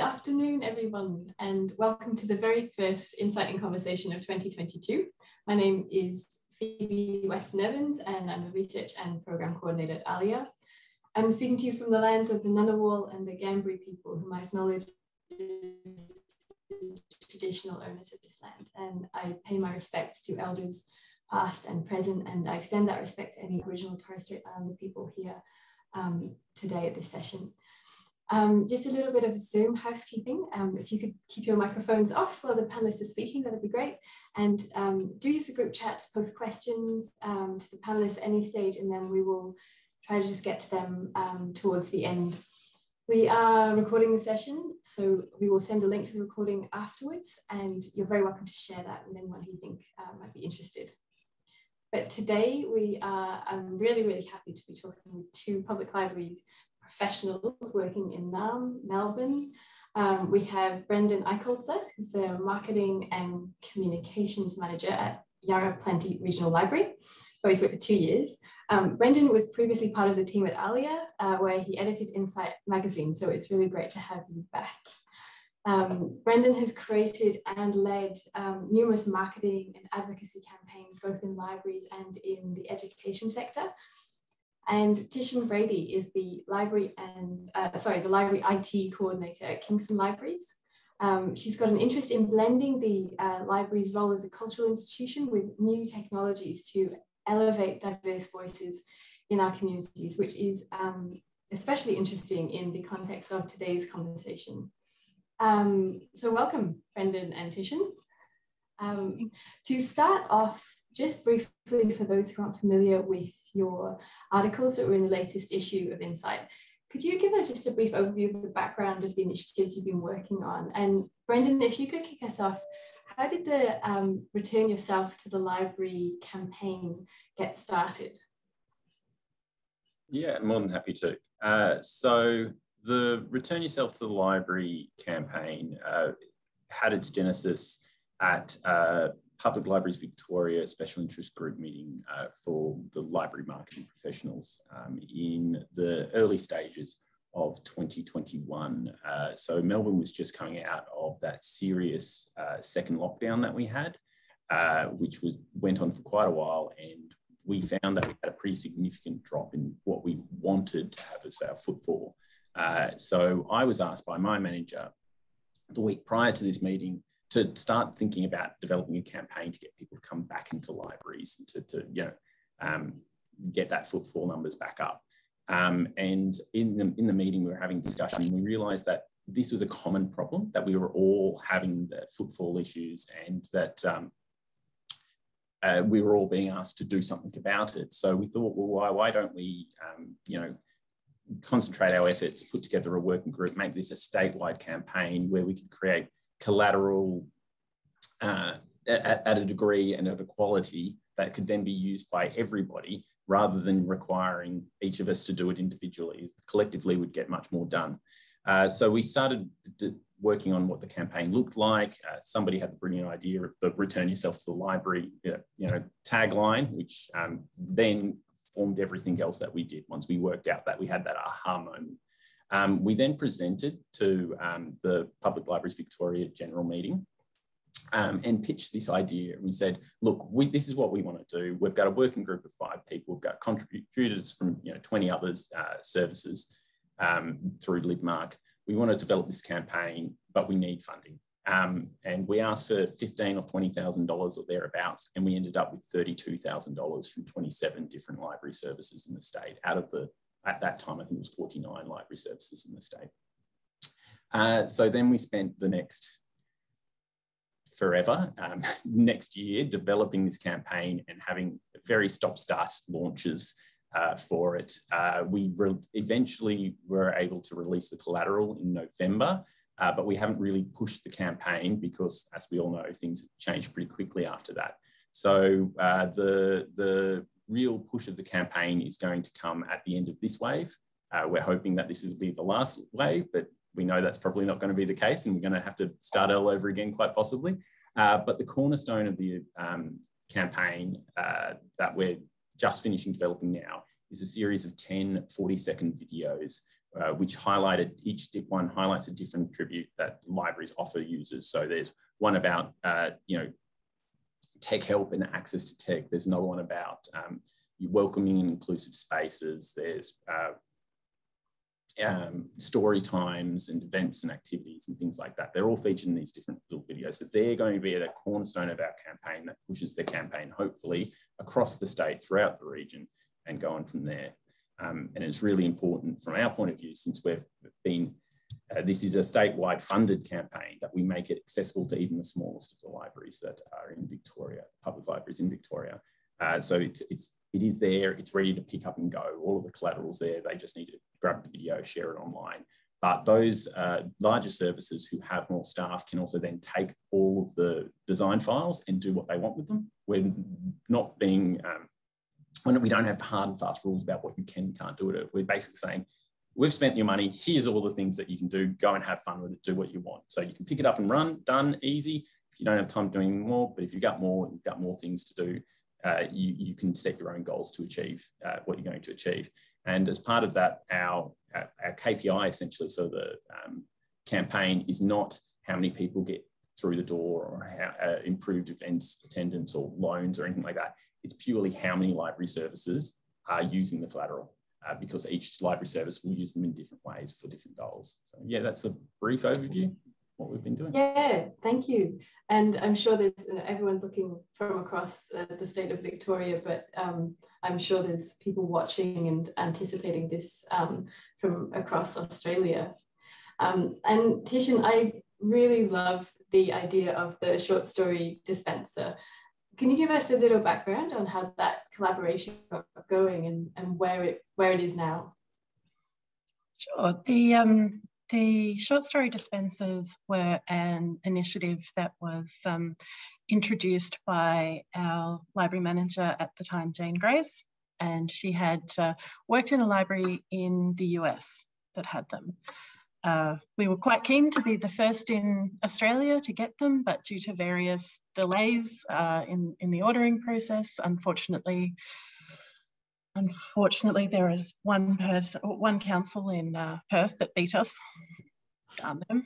afternoon, everyone, and welcome to the very first INCITE in Conversation of 2022. My name is Phoebe Weston Evans, and I'm a research and program coordinator at ALIA. I'm speaking to you from the lands of the Ngunnawal and the Ngambri people, whom I acknowledge traditional owners of this land. And I pay my respects to elders past and present, and I extend that respect to any Aboriginal Torres Strait Islander people here um, today at this session. Um, just a little bit of Zoom housekeeping. Um, if you could keep your microphones off while the panelists are speaking, that would be great. And um, do use the group chat to post questions um, to the panelists at any stage, and then we will try to just get to them um, towards the end. We are recording the session, so we will send a link to the recording afterwards, and you're very welcome to share that with anyone who you think uh, might be interested. But today we are, I'm really, really happy to be talking with two public libraries professionals working in Naarm, Melbourne. Um, we have Brendan Eichholzer, who's the Marketing and Communications Manager at Yarra Plenty Regional Library, where he's worked for two years. Um, Brendan was previously part of the team at ALIA, uh, where he edited INCITE magazine, so it's really great to have you back. Um, Brendan has created and led um, numerous marketing and advocacy campaigns, both in libraries and in the education sector, and Titian Brady is the library and, uh, sorry, the library IT coordinator at Kingston Libraries. Um, she's got an interest in blending the uh, library's role as a cultural institution with new technologies to elevate diverse voices in our communities, which is um, especially interesting in the context of today's conversation. Um, so welcome, Brendan and Titian. Um, to start off, just briefly for those who aren't familiar with your articles that were in the latest issue of INCITE, could you give us just a brief overview of the background of the initiatives you've been working on? And Brendan, if you could kick us off, how did the um, Return Yourself to the Library campaign get started? Yeah, more than happy to. Uh, so the Return Yourself to the Library campaign uh, had its genesis at uh, Public Libraries Victoria special interest group meeting uh, for the library marketing professionals um, in the early stages of 2021. Uh, so Melbourne was just coming out of that serious uh, second lockdown that we had, uh, which was went on for quite a while, and we found that we had a pretty significant drop in what we wanted to have as our footfall. Uh, so I was asked by my manager the week prior to this meeting to start thinking about developing a campaign to get people to come back into libraries and to, to you know, um, get that footfall numbers back up. Um, and in the, in the meeting, we were having discussion, we realized that this was a common problem, that we were all having the footfall issues and that um, uh, we were all being asked to do something about it. So we thought, well, why, why don't we, um, you know, concentrate our efforts, put together a working group, make this a statewide campaign where we could create collateral uh, at, at, a degree and at a quality that could then be used by everybody rather than requiring each of us to do it individually. Collectively would get much more done. Uh, so we started working on what the campaign looked like. Uh, somebody had the brilliant idea of the return yourself to the library, you know, tagline, which um, then formed everything else that we did once we worked out that we had that aha moment. Um, we then presented to um, the Public Libraries Victoria General Meeting um, and pitched this idea. We said, look, we, this is what we want to do. We've got a working group of five people. We've got contributors from you know 20 others uh, services um, through LibMark. We want to develop this campaign, but we need funding. Um, and we asked for fifteen or twenty thousand dollars or thereabouts, and we ended up with thirty-two thousand dollars from twenty-seven different library services in the state out of the at that time, I think it was 49 library services in the state. Uh, so then we spent the next forever, um, next year, developing this campaign and having very stop-start launches uh, for it. Uh, we eventually were able to release the collateral in November, uh, but we haven't really pushed the campaign because, as we all know, things changed pretty quickly after that. So uh, the, the real push of the campaign is going to come at the end of this wave. Uh, we're hoping that this will be the last wave, but we know that's probably not going to be the case, and we're going to have to start all over again, quite possibly. Uh, but the cornerstone of the um, campaign uh, that we're just finishing developing now is a series of 10 40 second videos uh, which highlighted each dip one highlights a different tribute that libraries offer users. So there's one about uh, you know tech help and access to tech. There's another one about um, welcoming and inclusive spaces. There's uh, um, story times and events and activities and things like that. They're all featured in these different little videos. So they're going to be the cornerstone of our campaign that pushes the campaign, hopefully, across the state, throughout the region, and go on from there. Um, and it's really important from our point of view, since we've been, uh, this is a statewide funded campaign, that we make it accessible to even the smallest of the libraries that are in Victoria, public libraries in Victoria. Uh, so it's, it's, it is there, it's ready to pick up and go. All of the collateral's there, they just need to grab the video, share it online. But those uh, larger services who have more staff can also then take all of the design files and do what they want with them. We're not being um, when we don't have hard and fast rules about what you can and can't do with it. We're basically saying, we've spent your money, here's all the things that you can do, go and have fun with it, do what you want. So you can pick it up and run, done, easy. If you don't have time doing more, but if you've got more, you've got more things to do, uh, you, you can set your own goals to achieve uh, what you're going to achieve. And as part of that, our, our, our KPI essentially for the um, campaign is not how many people get through the door or how, uh, improved events attendance or loans or anything like that. It's purely how many library services are using the collateral uh, because each library service will use them in different ways for different goals. So yeah, that's a brief overview what we've been doing. Yeah, thank you. And I'm sure there's you know, everyone's looking from across uh, the state of Victoria, but um, I'm sure there's people watching and anticipating this um, from across Australia. Um, and Titian, I really love the idea of the short story dispenser. Can you give us a little background on how that collaboration got going and, and where it where it is now? Sure. The um, the short story dispensers were an initiative that was um, introduced by our library manager at the time, Jane Grace, and she had uh, worked in a library in the US that had them. Uh, we were quite keen to be the first in Australia to get them, but due to various delays uh, in, in the ordering process, unfortunately, unfortunately, there is one person, one council in uh, Perth that beat us. Them.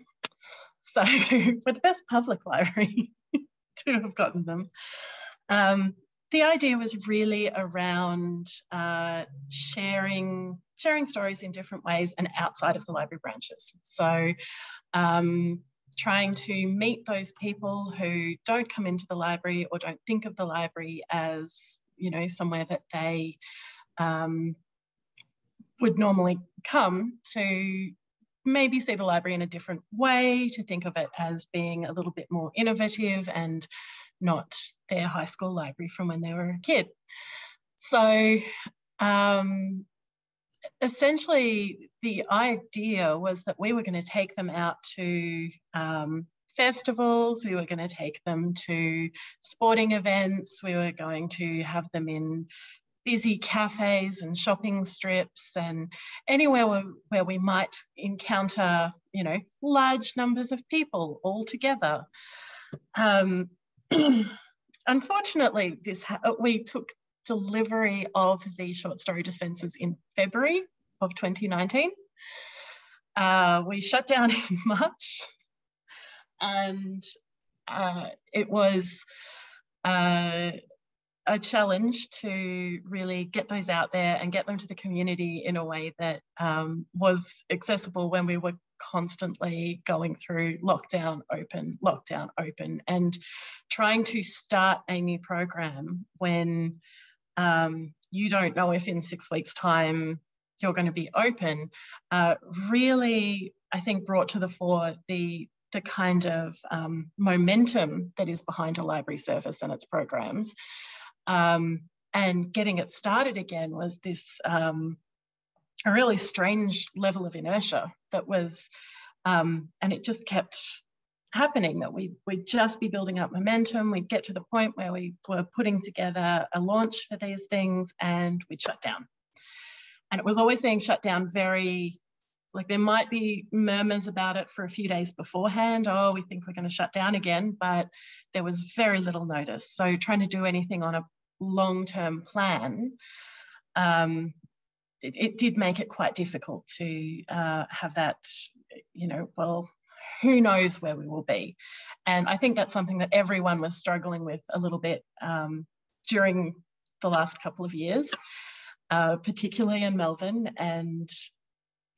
So we're the best public library to have gotten them. Um, the idea was really around uh, sharing sharing stories in different ways and outside of the library branches. So um, trying to meet those people who don't come into the library or don't think of the library as, you know, somewhere that they um, would normally come to maybe see the library in a different way, to think of it as being a little bit more innovative and not their high school library from when they were a kid. So um, essentially the idea was that we were going to take them out to um, festivals, we were going to take them to sporting events, we were going to have them in busy cafes and shopping strips and anywhere where, where we might encounter, you know, large numbers of people all together. Um, unfortunately, this we took delivery of the short story dispensers in February of 2019. Uh, we shut down in March and uh, it was uh, a challenge to really get those out there and get them to the community in a way that um, was accessible when we were constantly going through lockdown, open, lockdown, open, and trying to start a new program when um, you don't know if in six weeks' time you're going to be open, uh, really, I think, brought to the fore the the kind of um, momentum that is behind a library service and its programs. Um, and getting it started again was this um, a really strange level of inertia that was, um, and it just kept happening that we, we'd just be building up momentum. We'd get to the point where we were putting together a launch for these things and we'd shut down. And it was always being shut down very, like there might be murmurs about it for a few days beforehand. Oh, we think we're going to shut down again, but there was very little notice. So trying to do anything on a long term plan um, it, it, did make it quite difficult to uh, have that, you know, well, who knows where we will be. And I think that's something that everyone was struggling with a little bit um, during the last couple of years, uh, particularly in Melbourne. And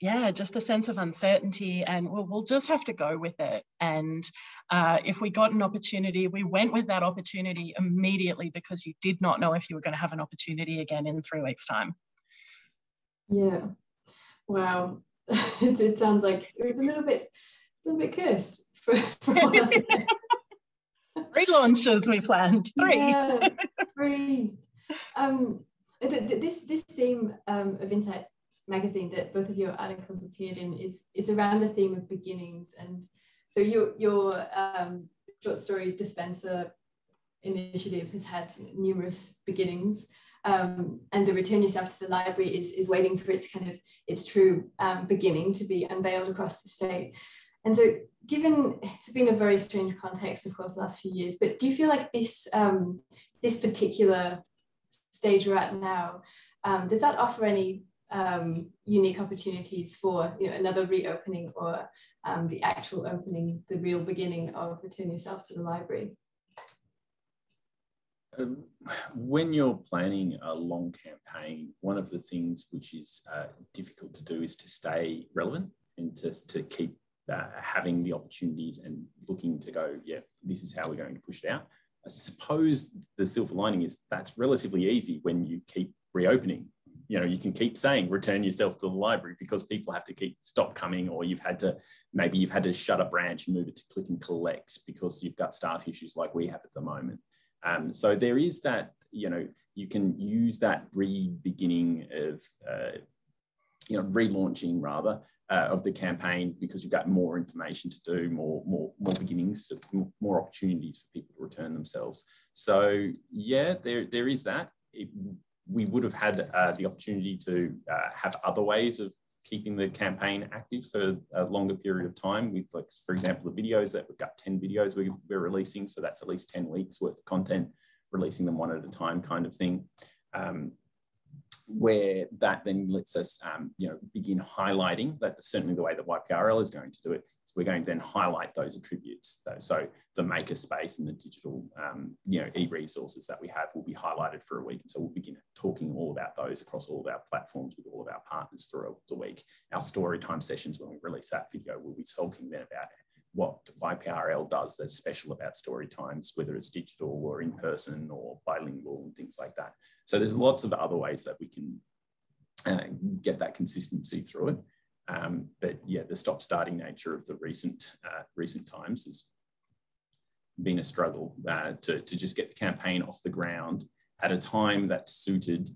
yeah, just the sense of uncertainty, and we'll, we'll just have to go with it. And uh, if we got an opportunity, we went with that opportunity immediately because you did not know if you were going to have an opportunity again in three weeks' time. Yeah. Wow. it, it sounds like it was a little bit, a little bit cursed for, for Three launches we planned. Three. Yeah, three. Um, this this theme um, of INCITE magazine that both of your articles appeared in is is around the theme of beginnings, and so your your um, short story dispenser initiative has had numerous beginnings. Um, and the return yourself to the library is, is waiting for its kind of its true um, beginning to be unveiled across the state. And so, given it's been a very strange context, of course, the last few years, but do you feel like this um, this particular stage we're at now um, does that offer any um, unique opportunities for you know another reopening or um, the actual opening, the real beginning of return yourself to the library? Um, when you're planning a long campaign, one of the things which is uh, difficult to do is to stay relevant and to, to keep uh, having the opportunities and looking to go, yeah, this is how we're going to push it out. I suppose the silver lining is that's relatively easy when you keep reopening. You know, you can keep saying return yourself to the library because people have to keep stop coming, or you've had to maybe you've had to shut a branch and move it to click and collect because you've got staff issues like we have at the moment. Um, so there is that, you know, you can use that re-beginning of, uh, you know, relaunching rather uh, of the campaign because you've got more information to do, more, more, more beginnings, more opportunities for people to return themselves. So yeah, there, there is that. It, we would have had uh, the opportunity to uh, have other ways of keeping the campaign active for a longer period of time. With like for example the videos that we've got 10 videos we, are releasing so that's at least 10 weeks worth of content releasing them one at a time kind of thing. Um, where that then lets us, um, you know, begin highlighting. That's certainly the way that YPRL is going to do it. We're going to then highlight those attributes. Though. So the makerspace and the digital, um, you know, e-resources that we have will be highlighted for a week. And so we'll begin talking all about those across all of our platforms with all of our partners for the week. Our story time sessions, when we release that video, we'll be talking then about what YPRL does that's special about story times, whether it's digital or in person or bilingual and things like that. So there's lots of other ways that we can uh, get that consistency through it. Um, but yeah, the stop starting nature of the recent uh, recent times has been a struggle uh, to, to just get the campaign off the ground at a time that suited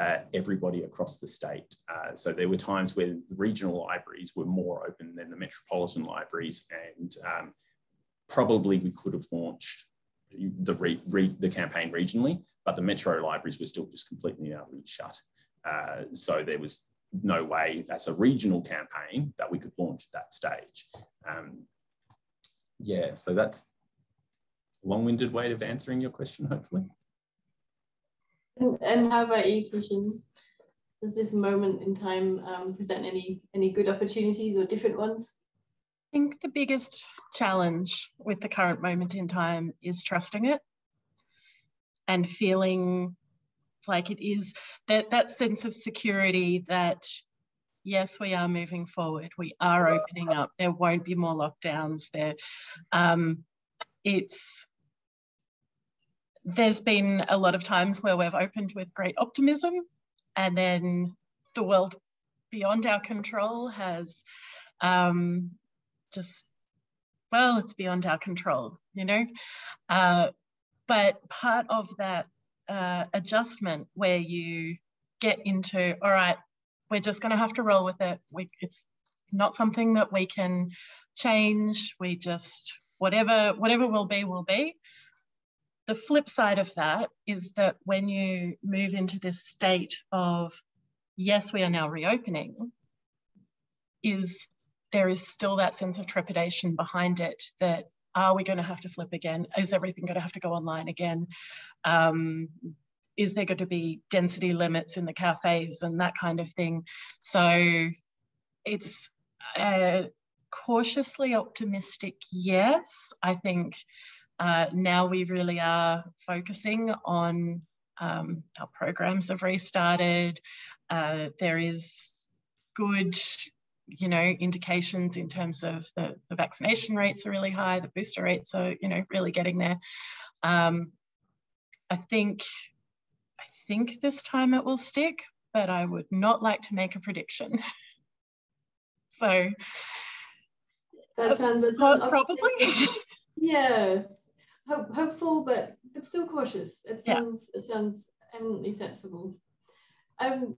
uh, everybody across the state. Uh, so there were times where the regional libraries were more open than the metropolitan libraries, and um, probably we could have launched the, re, re, the campaign regionally, but the metro libraries were still just completely and utterly shut. Uh, so there was no way as a regional campaign that we could launch at that stage. Um, yeah, so that's a long-winded way of answering your question, hopefully. And, and how about you, Titian? Does this moment in time um, present any any good opportunities or different ones? I think the biggest challenge with the current moment in time is trusting it and feeling like it is that that sense of security that yes we are moving forward. We are opening up. There won't be more lockdowns. There um, it's there's been a lot of times where we've opened with great optimism and then the world beyond our control has um, just, well, it's beyond our control, you know? Uh, but part of that uh, adjustment where you get into, all right, we're just going to have to roll with it. We, it's not something that we can change. We just, whatever, whatever will be, will be. The flip side of that is that when you move into this state of, yes, we are now reopening, is there is still that sense of trepidation behind it that are we going to have to flip again? Is everything going to have to go online again? Um, is there going to be density limits in the cafes and that kind of thing? So it's a cautiously optimistic yes. I think uh, now we really are focusing on um, our programs have restarted. Uh, there is good, you know, indications in terms of the, the vaccination rates are really high, the booster rates are, you know, really getting there. Um, I think, I think this time it will stick, but I would not like to make a prediction. so that sounds, that sounds probably. yeah, Hope, hopeful, but but still cautious. It sounds yeah. it sounds eminently sensible. Um,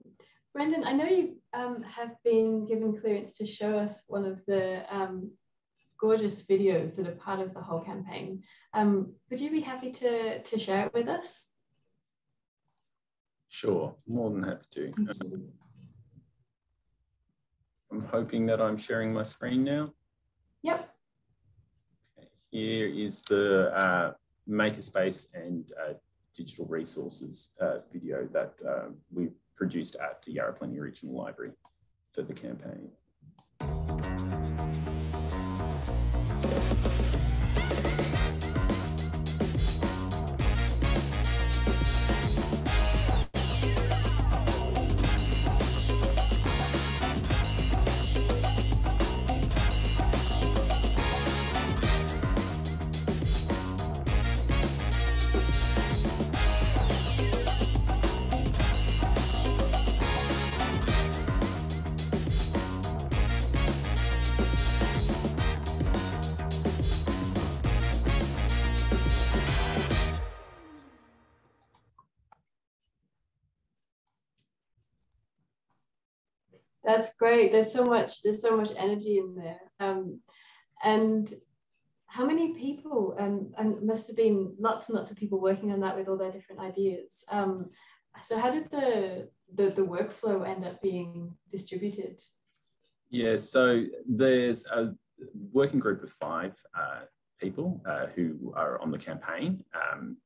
Brendan, I know you um, have been given clearance to show us one of the um, gorgeous videos that are part of the whole campaign. Um, would you be happy to, to share it with us? Sure, more than happy to. I'm hoping that I'm sharing my screen now. Yep. Okay. Here is the uh, Makerspace and uh, digital resources uh, video that uh, we produced at the Yarra Regional Library for the campaign. That's great. There's so much. There's so much energy in there. Um, and how many people? Um, and must have been lots and lots of people working on that with all their different ideas. Um, so how did the, the the workflow end up being distributed? Yeah. So there's a working group of five uh, people uh, who are on the campaign. Um,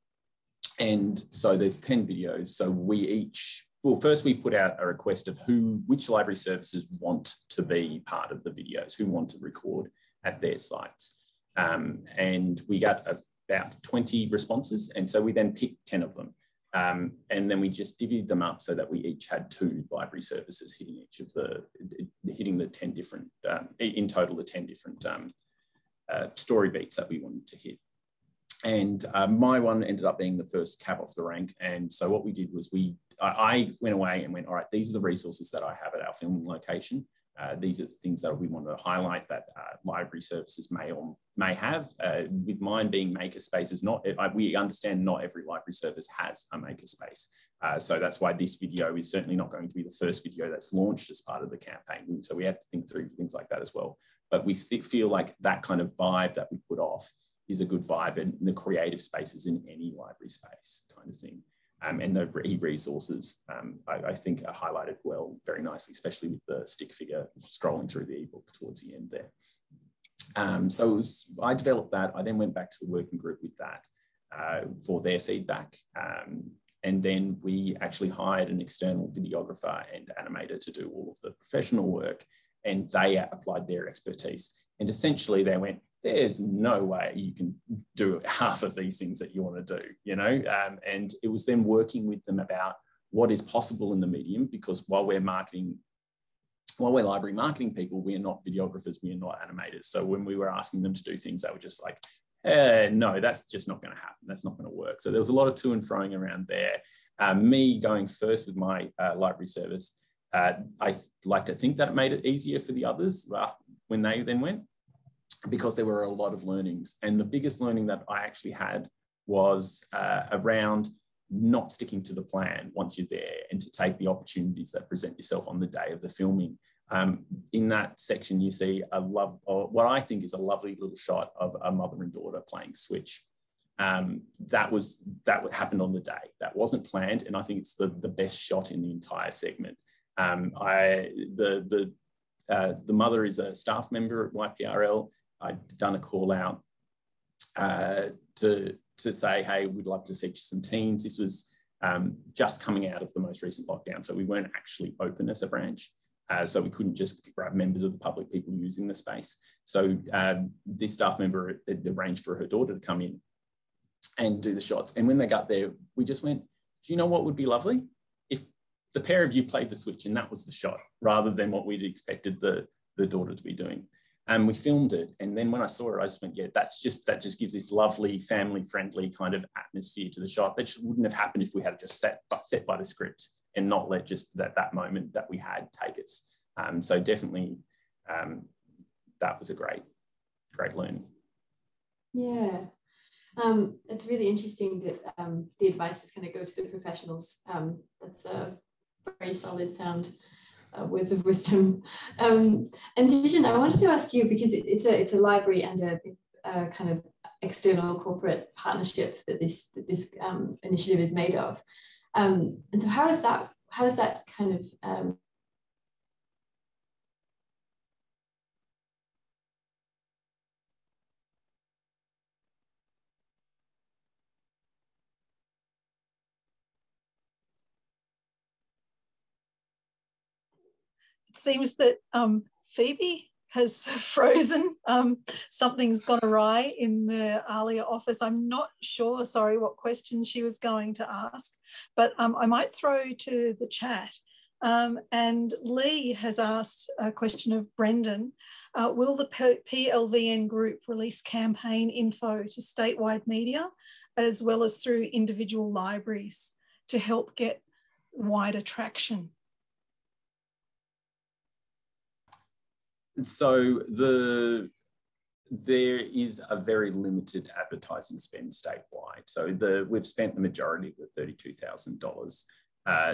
and so there's 10 videos. So we each well, first we put out a request of who, which library services want to be part of the videos, who want to record at their sites. Um, and we got about 20 responses. And so we then picked 10 of them. Um, and then we just divvied them up so that we each had two library services hitting each of the, hitting the 10 different, um, in total, the 10 different um, uh, story beats that we wanted to hit. And uh, my one ended up being the first cab off the rank. And so what we did was we I went away and went, all right, these are the resources that I have at our filming location. Uh, these are the things that we want to highlight that uh, library services may or may have. Uh, with mine being makerspace is not, we understand not every library service has a makerspace. Uh, so that's why this video is certainly not going to be the first video that's launched as part of the campaign. So we have to think through things like that as well. But we feel like that kind of vibe that we put off is a good vibe in the creative spaces in any library space kind of thing um, and the e-resources, um, I, I, think are highlighted well, very nicely, especially with the stick figure scrolling through the ebook towards the end there. Um, so was, I developed that. I then went back to the working group with that uh, for their feedback. Um, and then we actually hired an external videographer and animator to do all of the professional work. And they applied their expertise. And essentially they went, there's no way you can do half of these things that you want to do, you know? Um, and it was then working with them about what is possible in the medium, because while we're marketing, while we're library marketing people, we are not videographers, we are not animators. So when we were asking them to do things, they were just like, eh, no, that's just not going to happen. That's not going to work. So there was a lot of to and froing around there. Um, me going first with my uh, library service, uh, I like to think that it made it easier for the others when they then went because there were a lot of learnings. And the biggest learning that I actually had was uh, around not sticking to the plan once you're there and to take the opportunities that present yourself on the day of the filming. Um, in that section, you see a love, or what I think is a lovely little shot of a mother and daughter playing Switch. Um, that was that happened on the day. That wasn't planned, and I think it's the the best shot in the entire segment. Um, I the the uh, the mother is a staff member at YPRL. I'd done a call out uh, to, to say, hey, we'd love to feature some teens. This was um, just coming out of the most recent lockdown. So we weren't actually open as a branch. Uh, so we couldn't just grab members of the public, people using the space. So um, this staff member arranged for her daughter to come in and do the shots. And when they got there, we just went, do you know what would be lovely? If the pair of you played the switch and that was the shot, rather than what we'd expected the, the daughter to be doing. And we filmed it. And then when I saw it, I just went, yeah, that's just, that just gives this lovely family friendly kind of atmosphere to the shot that just wouldn't have happened if we had just set, set by the script and not let just that, that moment that we had take us. Um, so definitely um, that was a great, great learning. Yeah. Um, it's really interesting that um, the advice is going to go to the professionals. Um, that's a very solid sound uh, words of wisdom. Um, and Titian, I wanted to ask you because it, it's a it's a library and a, a, kind of external corporate partnership that this that this um, initiative is made of. Um, and so, how is that? How is that kind of seems that um, Phoebe has frozen. Um, something's gone awry in the ALIA office. I'm not sure, sorry, what question she was going to ask, but um, I might throw to the chat. Um, and Lee has asked a question of Brendan. Uh, will the PLVN group release campaign info to statewide media as well as through individual libraries to help get wider traction? So the there is a very limited advertising spend statewide. So the we've spent the majority of the thirty-two thousand uh, dollars.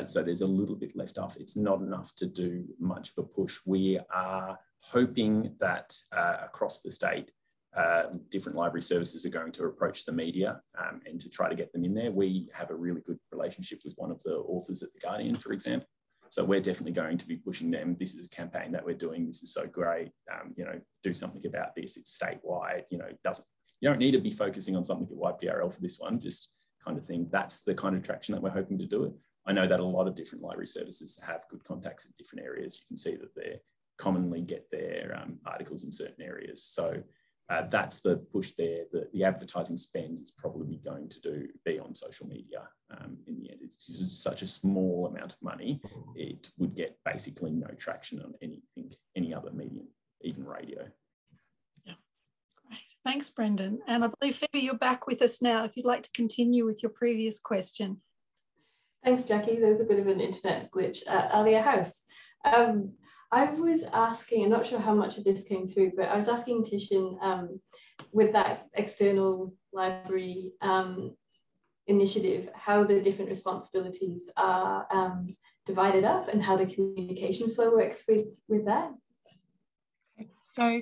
So there's a little bit left off. It's not enough to do much of a push. We are hoping that uh, across the state, uh, different library services are going to approach the media um, and to try to get them in there. We have a really good relationship with one of the authors at The Guardian, for example, so we're definitely going to be pushing them. This is a campaign that we're doing. This is so great. Um, you know, do something about this. It's statewide. You know, doesn't you don't need to be focusing on something at YPRL for this one. Just kind of thing. That's the kind of traction that we're hoping to do it. I know that a lot of different library services have good contacts in different areas. You can see that they commonly get their um, articles in certain areas. So uh, that's the push there. The, the advertising spend is probably going to do be on social media um, in the end. It's such a small amount of money, it would get basically no traction on anything, any other medium, even radio. Yeah, great. Thanks, Brendan. And I believe, Phoebe, you're back with us now if you'd like to continue with your previous question. Thanks, Jackie. There's a bit of an internet glitch at ALIA House. Um, I was asking, I'm not sure how much of this came through, but I was asking Titian um, with that external library um, initiative, how the different responsibilities are um, divided up and how the communication flow works with, with that. So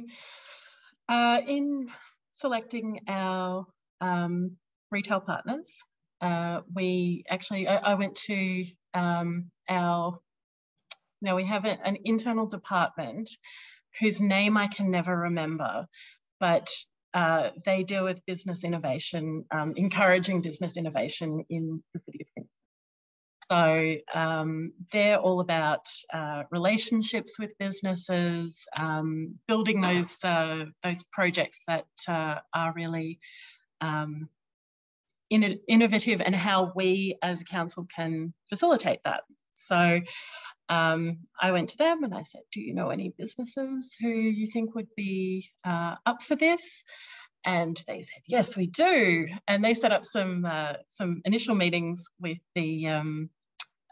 uh, in selecting our um, retail partners, uh, we actually, I, I went to um, our now we have a, an internal department whose name I can never remember, but uh, they deal with business innovation, um, encouraging business innovation in the city of Kingston. So um, they're all about uh, relationships with businesses, um, building those uh, those projects that uh, are really um, in innovative, and how we as a council can facilitate that. So um, I went to them and I said, Do you know any businesses who you think would be uh, up for this? And they said, Yes, we do. And they set up some uh, some initial meetings with the um,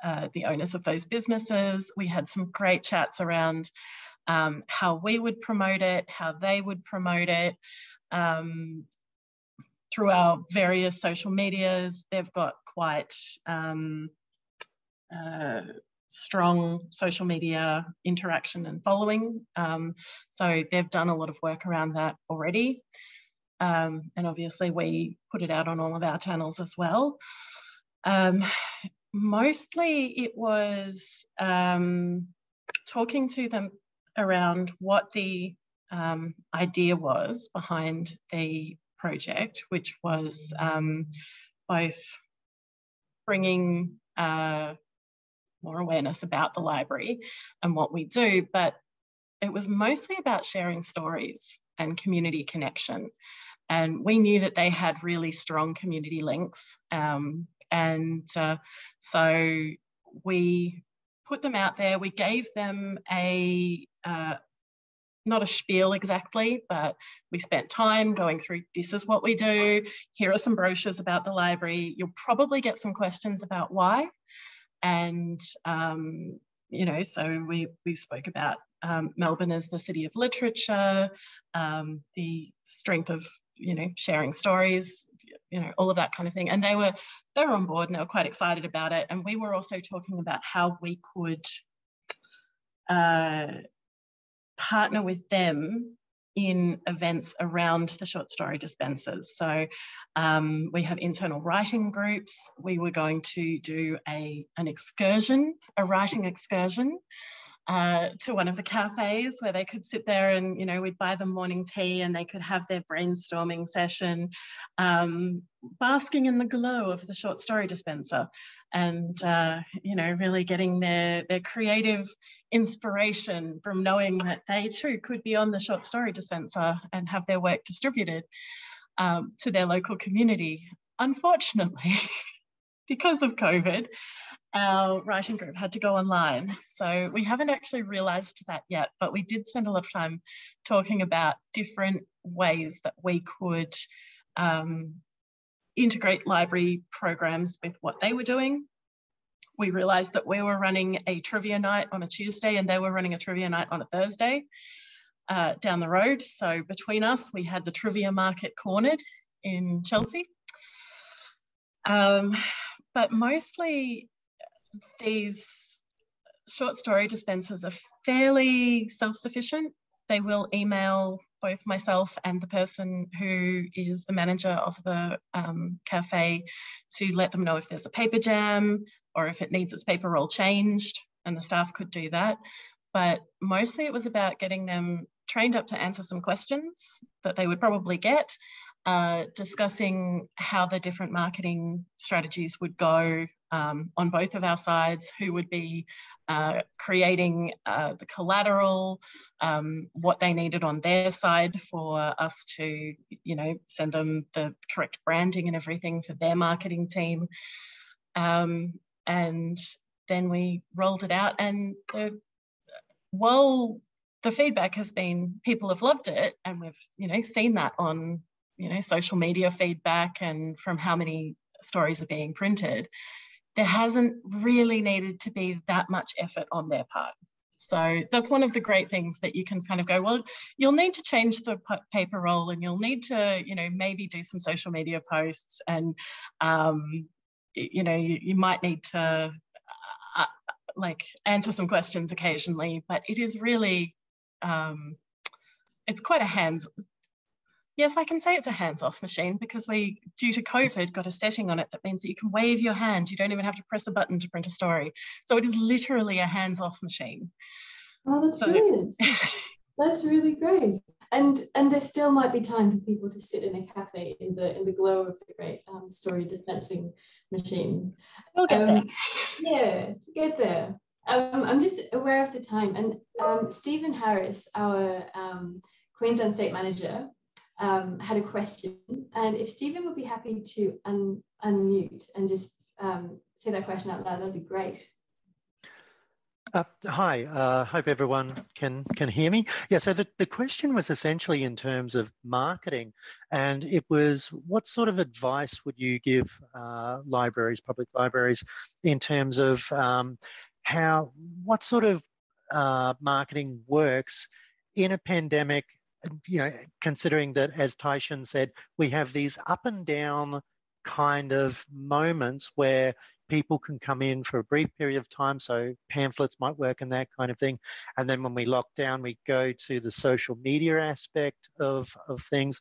uh, the owners of those businesses. We had some great chats around um, how we would promote it, how they would promote it. Um, through our various social medias, they've got quite um, uh, strong social media interaction and following. Um, so they've done a lot of work around that already. Um, and obviously we put it out on all of our channels as well. Um, mostly it was um, talking to them around what the um, idea was behind the project, which was um, both bringing uh, more awareness about the library and what we do, but it was mostly about sharing stories and community connection. And we knew that they had really strong community links. Um, and uh, so we put them out there. We gave them a, uh, not a spiel exactly, but we spent time going through this is what we do. Here are some brochures about the library. You'll probably get some questions about why. And, um, you know, so we, we spoke about um, Melbourne as the city of literature, um, the strength of, you know, sharing stories, you know, all of that kind of thing. And they were, they were on board and they were quite excited about it. And we were also talking about how we could uh, partner with them in events around the short story dispensers. So um, we have internal writing groups. We were going to do a, an excursion, a writing excursion uh, to one of the cafes where they could sit there and, you know, we'd buy them morning tea and they could have their brainstorming session, um, basking in the glow of the short story dispenser and, uh, you know, really getting their, their creative inspiration from knowing that they too could be on the short story dispenser and have their work distributed um, to their local community. Unfortunately, because of COVID, our writing group had to go online. So we haven't actually realized that yet, but we did spend a lot of time talking about different ways that we could um, integrate library programs with what they were doing. We realized that we were running a trivia night on a Tuesday and they were running a trivia night on a Thursday uh, down the road. So between us, we had the trivia market cornered in Chelsea. Um, but mostly these short story dispensers are fairly self-sufficient. They will email both myself and the person who is the manager of the um, cafe to let them know if there's a paper jam or if it needs its paper roll changed, and the staff could do that. But mostly it was about getting them trained up to answer some questions that they would probably get, uh, discussing how the different marketing strategies would go um, on both of our sides, who would be uh, creating uh, the collateral, um, what they needed on their side for us to, you know, send them the correct branding and everything for their marketing team. Um, and then we rolled it out and the, while the feedback has been people have loved it and we've, you know, seen that on, you know, social media feedback and from how many stories are being printed there hasn't really needed to be that much effort on their part. So that's one of the great things that you can kind of go, well, you'll need to change the paper roll and you'll need to, you know, maybe do some social media posts and, um, you know, you, you might need to uh, uh, like answer some questions occasionally, but it is really, um, it's quite a hands Yes, I can say it's a hands-off machine because we, due to COVID, got a setting on it that means that you can wave your hand. You don't even have to press a button to print a story. So it is literally a hands-off machine. Oh, that's so, brilliant. that's really great. And and there still might be time for people to sit in a cafe in the in the glow of the great um, story dispensing machine. We'll get um, there. Yeah, get there. Um, I'm just aware of the time. And um, Stephen Harris, our um, Queensland State Manager, um, had a question. And if Stephen would be happy to un unmute and just um, say that question out loud, that'd be great. Uh, hi, uh, hope everyone can can hear me. Yeah, so the, the question was essentially in terms of marketing, and it was what sort of advice would you give uh, libraries, public libraries, in terms of um, how, what sort of uh, marketing works in a pandemic you know, considering that, as Titian said, we have these up and down kind of moments where people can come in for a brief period of time. So pamphlets might work and that kind of thing. And then when we lock down, we go to the social media aspect of, of things.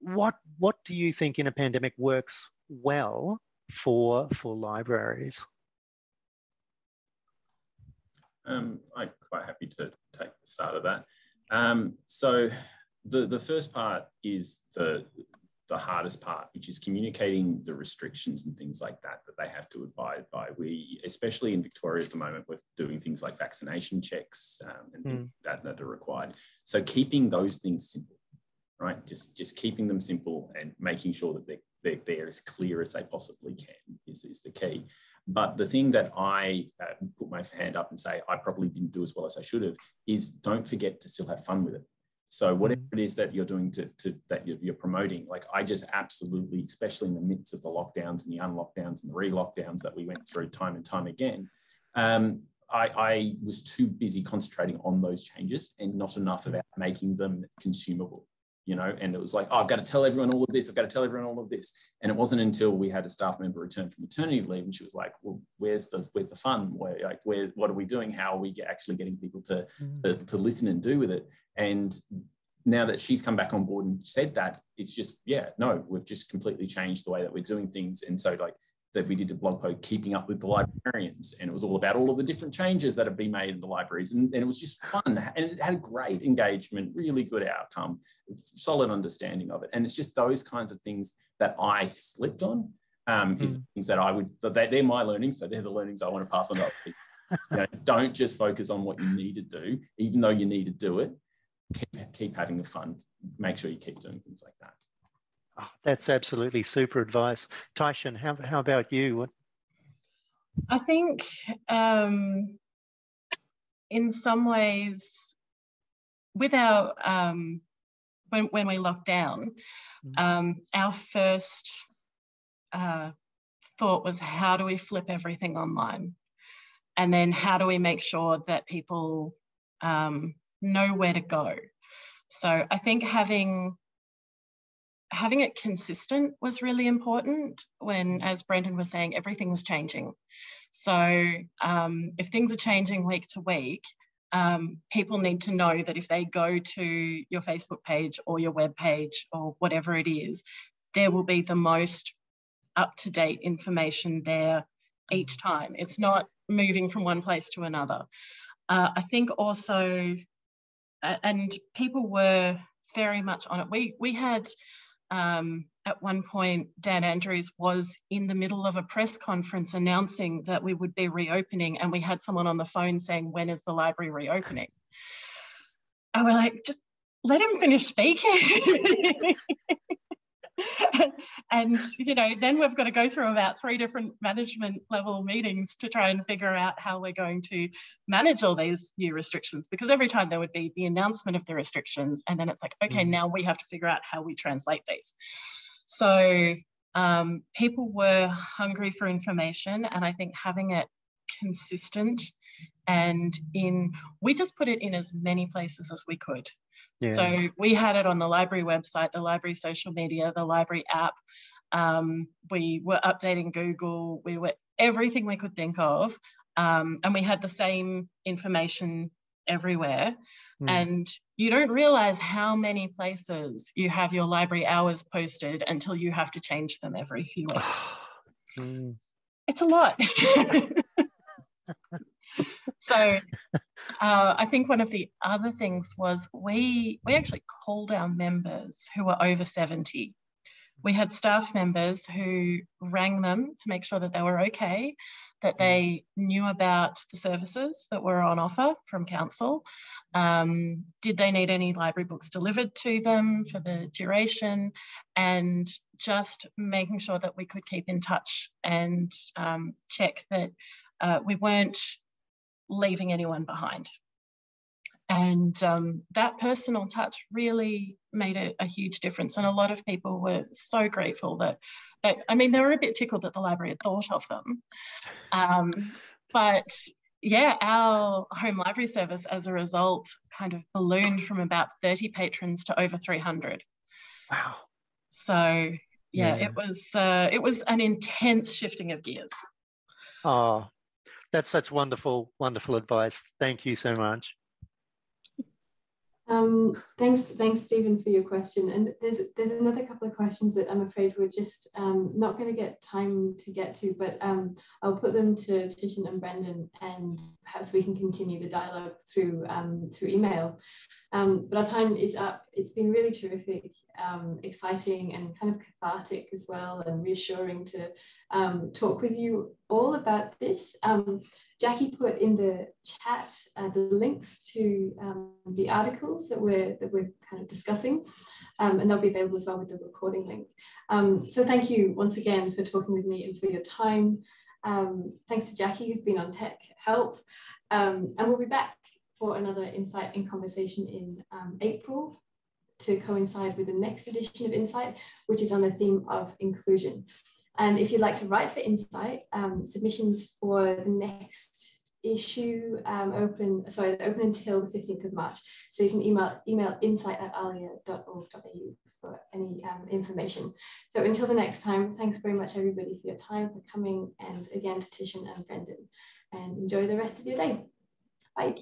What, what do you think in a pandemic works well for, for libraries? Um, I'm quite happy to take the start of that. Um, so the, the first part is the, the hardest part, which is communicating the restrictions and things like that that they have to abide by. We, especially in Victoria at the moment, we're doing things like vaccination checks um, and mm. that that are required. So keeping those things simple, right? Just just keeping them simple and making sure that they're, they're, they're as clear as they possibly can is, is the key. But the thing that I uh, put my hand up and say I probably didn't do as well as I should have is don't forget to still have fun with it. So whatever mm. it is that you're doing to, to that you're, you're, promoting, like I just absolutely, especially in the midst of the lockdowns and the unlockdowns and the re-lockdowns that we went through time and time again, um, I, I, was too busy concentrating on those changes and not enough about making them consumable you know, and it was like, oh, I've got to tell everyone all of this. I've got to tell everyone all of this. And it wasn't until we had a staff member return from maternity leave, and she was like, well, where's the where's the fun? Where like where what are we doing? How are we actually getting people to, mm. to, to listen and do with it? And now that she's come back on board and said that, it's just yeah, no, we've just completely changed the way that we're doing things. And so like that we did a blog post keeping up with the librarians. And it was all about all of the different changes that have been made in the libraries. And, and, it was just fun and it had a great engagement really good outcome solid understanding of it. And it's just those kinds of things that i slipped on um, mm. is things that i would they, they're my learnings so they're the learnings i want to pass on to people. You know, don't just focus on what you need to do. Even though you need to do it keep, keep having the fun. Make sure you keep doing things like that Oh, that's absolutely super advice. Titian, how, how about you? What? I think um, in some ways, with our, um, when, when we locked down, mm. um, our first uh, thought was how do we flip everything online? And then how do we make sure that people um, know where to go? So I think having having it consistent was really important when, as Brendan was saying, everything was changing. So um, if things are changing week to week, um, people need to know that if they go to your Facebook page or your web page or whatever it is, there will be the most up to date information there each time. It's not moving from one place to another. Uh, I think also, and people were very much on it. We we had um, at one point, Dan Andrews was in the middle of a press conference announcing that we would be reopening, and we had someone on the phone saying, When is the library reopening? And we're like, Just let him finish speaking. and you know then we've got to go through about three different management level meetings to try and figure out how we're going to manage all these new restrictions because every time there would be the announcement of the restrictions and then it's like okay mm. now we have to figure out how we translate these so um, people were hungry for information and i think having it consistent and in we just put it in as many places as we could. Yeah. so we had it on the library website the library social media the library app. Um, we were updating google. We were everything we could think of. Um, and we had the same information everywhere. Mm. and you don't realize how many places you have your library hours posted until you have to change them every few weeks. Mm. it's a lot so uh, I think one of the other things was we we actually called our members who were over 70. We had staff members who rang them to make sure that they were okay, that they knew about the services that were on offer from council. Um, did they need any library books delivered to them for the duration? And just making sure that we could keep in touch and um, check that uh, we weren't leaving anyone behind. And um, that personal touch really made a, a, huge difference. And a lot of people were so grateful that, that, I mean, they were a bit tickled that the library had thought of them. Um, but yeah, our home library service as a result kind of ballooned from about 30 patrons to over 300. Wow. So yeah, yeah. it was uh, it was an intense shifting of gears. Oh, that's such wonderful, wonderful advice. Thank you so much. Um, thanks, thanks, Stephen, for your question. And there's there's another couple of questions that I'm afraid we're just um, not going to get time to get to, but um, I'll put them to Titian and Brendan, and perhaps we can continue the dialogue through um, through email. Um, but our time is up. It's been really terrific, um, exciting, and kind of cathartic as well, and reassuring to talk with you all about this. Jackie put in the chat uh, the links to um, the articles that we're that we're kind of discussing, um, and they'll be available as well with the recording link. Um, so thank you once again for talking with me and for your time. Um, thanks to Jackie who's been on tech help, um, and we'll be back for another INCITE in conversation in um, April to coincide with the next edition of INCITE, which is on the theme of inclusion. And if you'd like to write for INCITE, um, submissions for the next issue um, open, sorry, open until the 15th of March. So you can email, email incite at alia.org.au for any um, information. So until the next time, thanks very much everybody for your time, for coming, and again to Titian and Brendan. And enjoy the rest of your day. Bye.